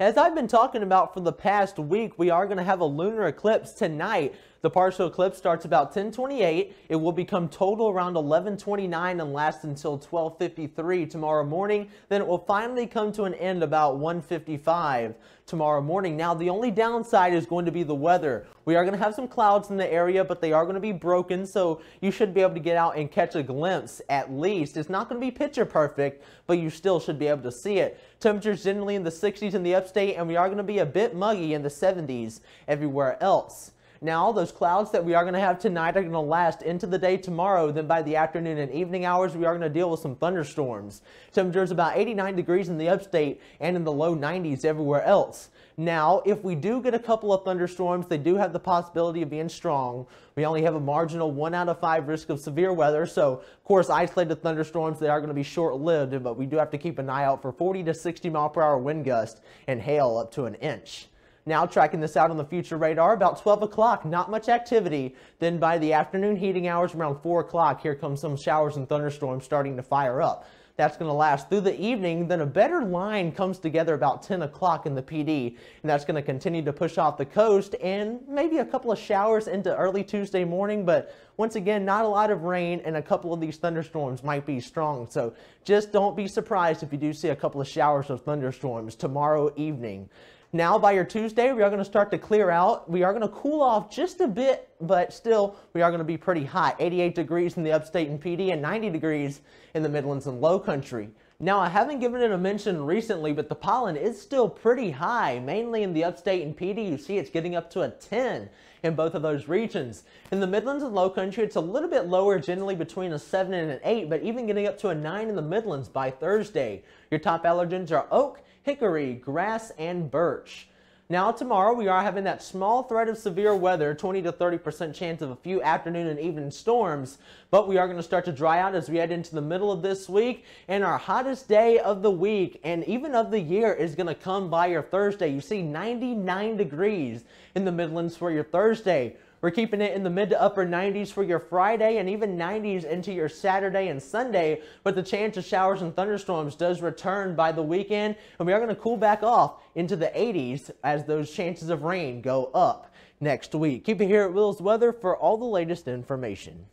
As I've been talking about for the past week, we are going to have a lunar eclipse tonight. The partial eclipse starts about 1028. It will become total around 1129 and last until 1253 tomorrow morning. Then it will finally come to an end about 155 tomorrow morning. Now, the only downside is going to be the weather. We are going to have some clouds in the area, but they are going to be broken, so you should be able to get out and catch a glimpse at least. It's not going to be picture perfect, but you still should be able to see it. Temperatures generally in the 60s in the upstate, and we are going to be a bit muggy in the 70s everywhere else. Now, those clouds that we are going to have tonight are going to last into the day tomorrow. Then by the afternoon and evening hours, we are going to deal with some thunderstorms. Temperatures about 89 degrees in the upstate and in the low 90s everywhere else. Now, if we do get a couple of thunderstorms, they do have the possibility of being strong. We only have a marginal 1 out of 5 risk of severe weather, so of course isolated thunderstorms, they are going to be short-lived, but we do have to keep an eye out for 40 to 60 mile per hour wind gusts and hail up to an inch. Now tracking this out on the future radar, about 12 o'clock, not much activity. Then by the afternoon heating hours around 4 o'clock, here comes some showers and thunderstorms starting to fire up. That's going to last through the evening. Then a better line comes together about 10 o'clock in the Pee Dee, and that's going to continue to push off the coast and maybe a couple of showers into early Tuesday morning. But once again, not a lot of rain, and a couple of these thunderstorms might be strong. So just don't be surprised if you do see a couple of showers of thunderstorms tomorrow evening. Now by your Tuesday, we are going to start to clear out. We are going to cool off just a bit, but still we are going to be pretty hot. 88 degrees in the upstate and Pee Dee and 90 degrees in the Midlands and Low Country. Now, I haven't given it a mention recently, but the pollen is still pretty high, mainly in the upstate and Pee Dee. You see it's getting up to a 10 in both of those regions. In the Midlands and Low Country, it's a little bit lower, generally between a 7 and an 8, but even getting up to a 9 in the Midlands by Thursday. Your top allergens are oak, hickory, grass, and birch. Now tomorrow we are having that small threat of severe weather, 20 to 30% chance of a few afternoon and evening storms, but we are going to start to dry out as we head into the middle of this week and our hottest day of the week and even of the year is going to come by your Thursday. You see 99 degrees in the Midlands for your Thursday. We're keeping it in the mid to upper 90s for your Friday and even 90s into your Saturday and Sunday, but the chance of showers and thunderstorms does return by the weekend, and we are going to cool back off into the 80s as those chances of rain go up next week. Keep it here at Will's Weather for all the latest information.